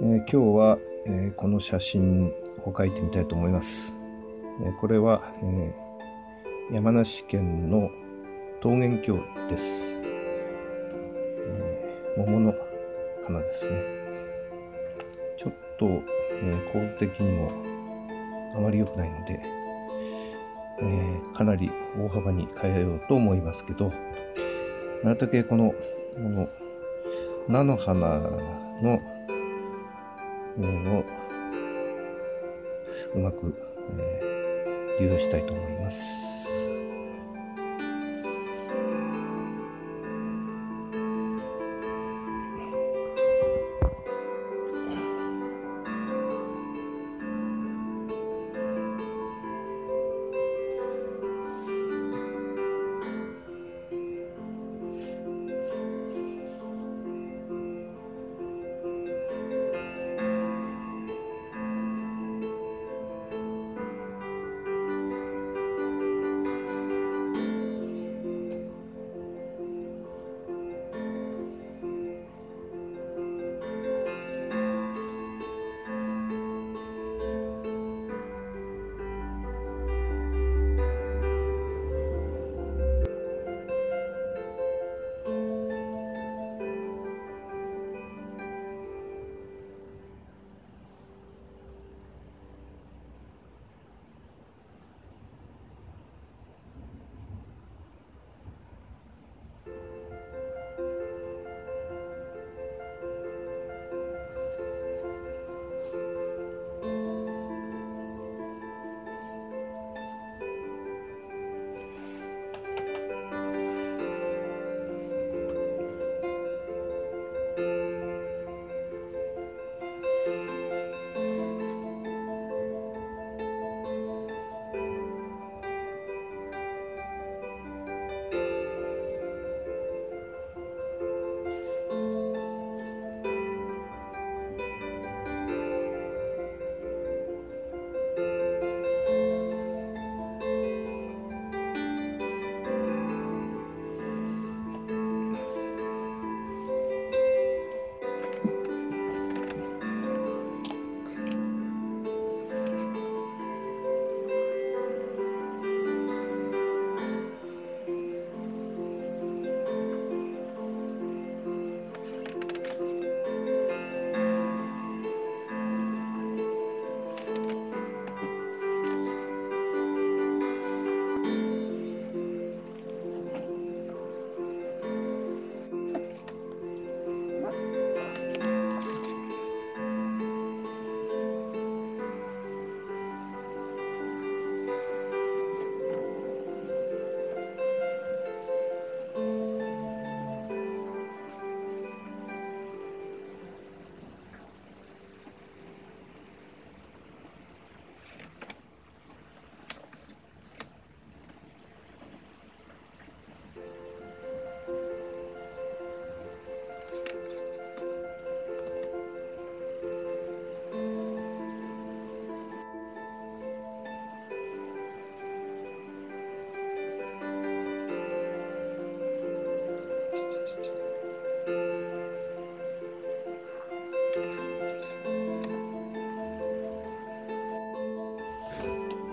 えー今日は、えーこの写真を描いてみたいと思います。えーこれは、え山梨県の桃源郷です。え桃の花ですね。ちょっと、え構図的にもあまり良くないので、えかなり大幅に変えようと思いますけど、なるだけこの、この菜の花の、をうまく、えー利用したいと思います。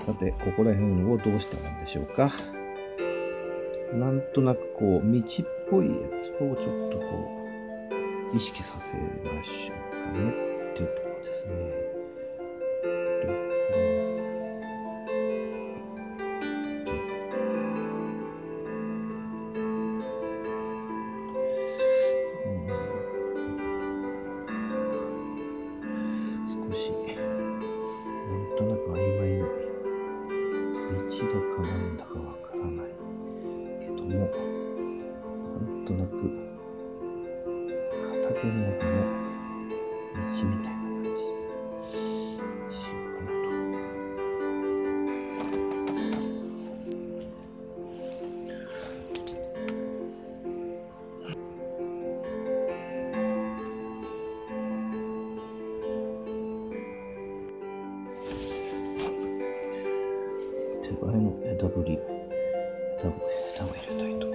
さて、ここら辺をどうしたらいいんでしょうか。なんとなくこう、道っぽいやつをちょっとこう、意識させましょうかねっていうところですね。少し、なんとなく曖昧に、だかなんだかわからない。けども、なんとなく、畑の中の道みたいな。の枝ぶり、枝を入れたいと。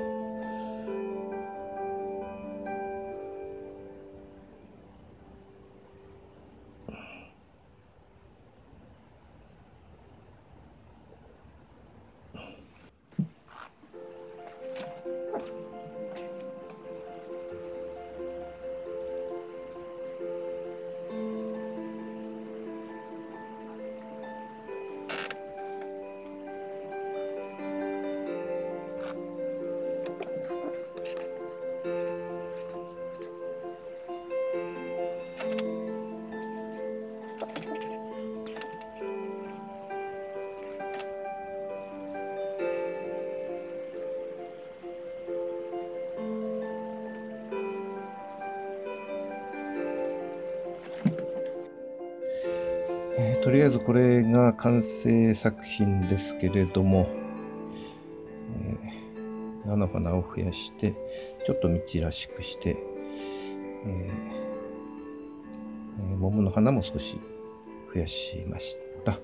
とりあえずこれが完成作品ですけれども、えー菜の花を増やしてちょっと道らしくして、えーえー桃の花も少し増やしました。